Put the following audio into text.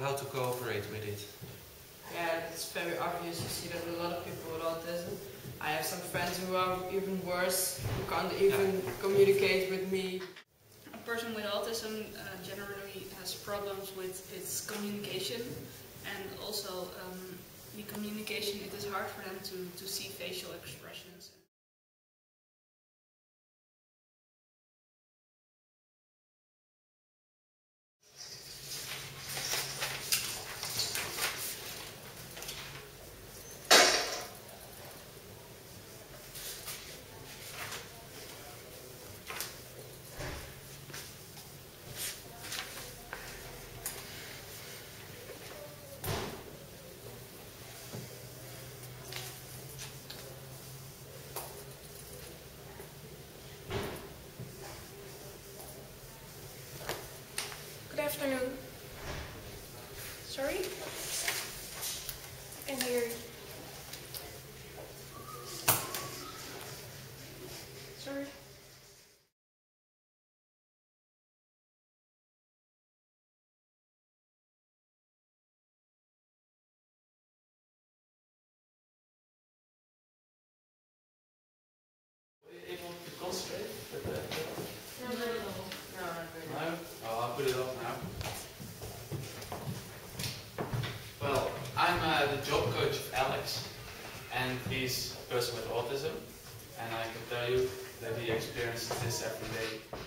how to cooperate with it? Yeah, it's very obvious. You see that a lot of people with autism. I have some friends who are even worse, who can't even communicate with me. A person with autism uh, generally has problems with its communication and also um, the communication, it is hard for them to, to see facial expressions. Afternoon. Sorry? I can hear you. Sorry. Were able to concentrate? with the- No, not really. No? Oh, I'll put it off uh, the job coach of Alex, and he's a person with autism, and I can tell you that he experiences this every day.